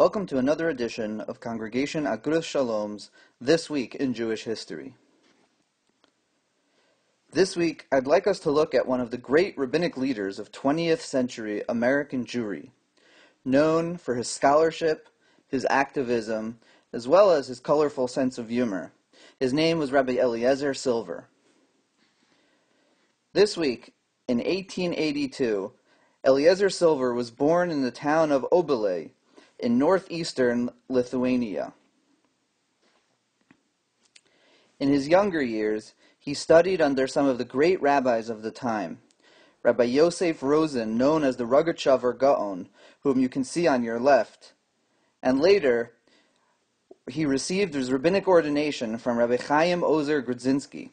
Welcome to another edition of Congregation Agudas Shalom's This Week in Jewish History. This week, I'd like us to look at one of the great rabbinic leaders of 20th century American Jewry, known for his scholarship, his activism, as well as his colorful sense of humor. His name was Rabbi Eliezer Silver. This week, in 1882, Eliezer Silver was born in the town of Obolei, in northeastern Lithuania. In his younger years, he studied under some of the great rabbis of the time. Rabbi Yosef Rosen, known as the Rogatchover Gaon, whom you can see on your left, and later he received his rabbinic ordination from Rabbi Chaim Ozer Grodzinski,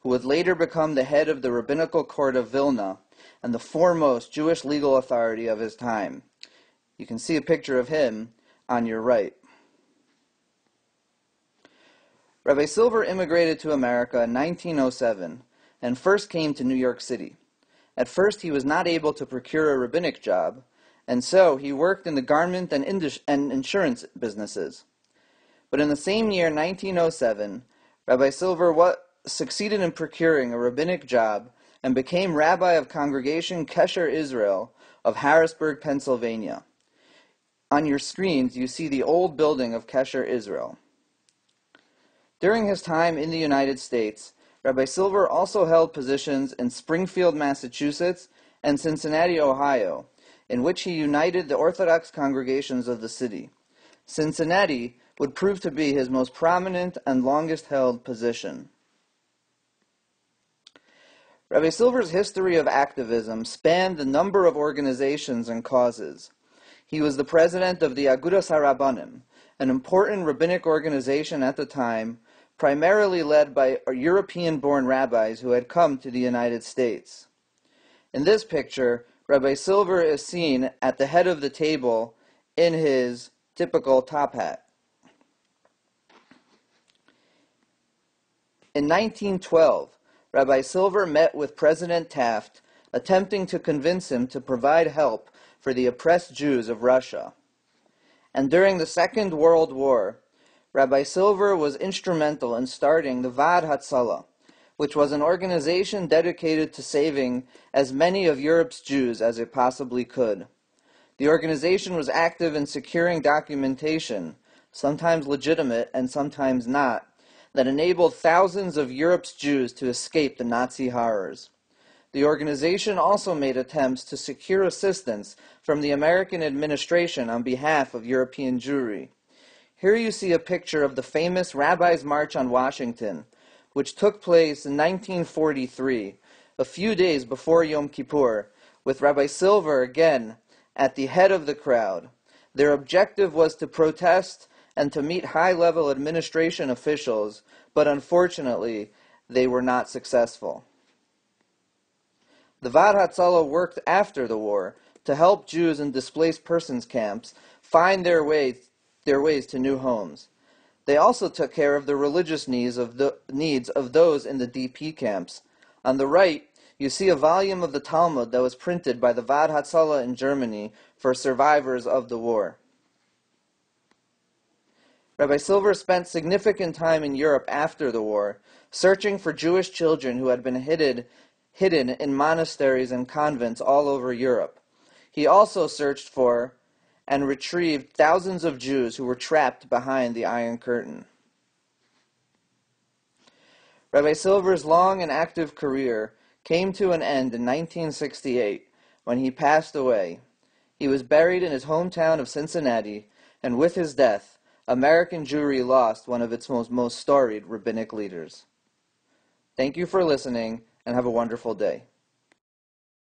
who would later become the head of the rabbinical court of Vilna and the foremost Jewish legal authority of his time. You can see a picture of him on your right. Rabbi Silver immigrated to America in 1907 and first came to New York City. At first, he was not able to procure a rabbinic job, and so he worked in the garment and, and insurance businesses. But in the same year, 1907, Rabbi Silver succeeded in procuring a rabbinic job and became rabbi of Congregation Kesher Israel of Harrisburg, Pennsylvania. On your screens, you see the old building of Kesher Israel. During his time in the United States, Rabbi Silver also held positions in Springfield, Massachusetts, and Cincinnati, Ohio, in which he united the Orthodox congregations of the city. Cincinnati would prove to be his most prominent and longest held position. Rabbi Silver's history of activism spanned a number of organizations and causes. He was the president of the Agudas Harabanim, an important rabbinic organization at the time, primarily led by European born rabbis who had come to the United States. In this picture, Rabbi Silver is seen at the head of the table in his typical top hat. In 1912, Rabbi Silver met with President Taft, attempting to convince him to provide help for the oppressed Jews of Russia. And during the Second World War, Rabbi Silver was instrumental in starting the Vaad Hatzalah, which was an organization dedicated to saving as many of Europe's Jews as it possibly could. The organization was active in securing documentation, sometimes legitimate and sometimes not, that enabled thousands of Europe's Jews to escape the Nazi horrors. The organization also made attempts to secure assistance from the American administration on behalf of European Jewry. Here you see a picture of the famous Rabbis' March on Washington, which took place in 1943, a few days before Yom Kippur, with Rabbi Silver again at the head of the crowd. Their objective was to protest and to meet high level administration officials, but unfortunately, they were not successful. The Vaad Hatzalah worked after the war to help Jews in displaced persons camps find their ways, their ways to new homes. They also took care of the religious needs of, the, needs of those in the DP camps. On the right, you see a volume of the Talmud that was printed by the Vaad Hatzalah in Germany for survivors of the war. Rabbi Silver spent significant time in Europe after the war, searching for Jewish children who had been hidden hidden in monasteries and convents all over Europe. He also searched for and retrieved thousands of Jews who were trapped behind the Iron Curtain. Rabbi Silver's long and active career came to an end in 1968 when he passed away. He was buried in his hometown of Cincinnati, and with his death, American Jewry lost one of its most, most storied rabbinic leaders. Thank you for listening and have a wonderful day.